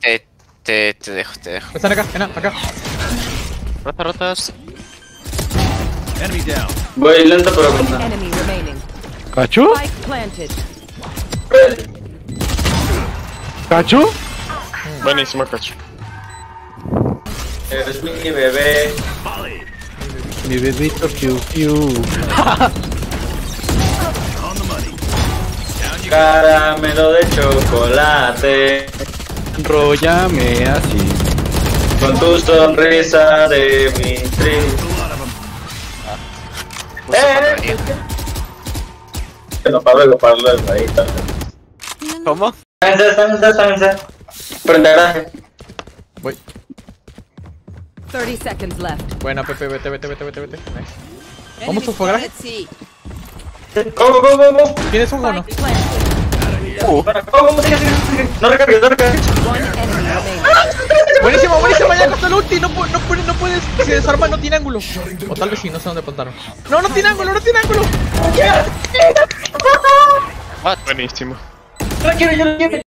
Te, te, te dejo, te dejo. Están acá, en A, acá. Rotas, rotas. Enemy down. Voy lento pero con Enemy remaining. ¿Cachu? ¿Cachu? Buenísimo, cacho. Eres mi bebé. Mi bebito Piu Piu. Caramelo de chocolate. Enrollame así. Con tu sonrisa de mi tri. Justo cuando venía. Lo paro, lo paro, ahí está. ¿Cómo? Voy. 30 seconds left. Buena, Pepe, vete, vete, vete, vete, vete. Nice. ¿Vamos a su garaje? Go, go, go, go, go. ¿Tienes un o no? No recargues, no recargues. Buenísimo, buenísimo, ya gastó el ulti, no, no, pu- no puedes, se desarma, no tiene ángulo. O tal vez sí, no sé dónde apuntaron. No, no tiene ángulo, no tiene ángulo. Buenísimo. Yo lo quiero, yo lo quiero.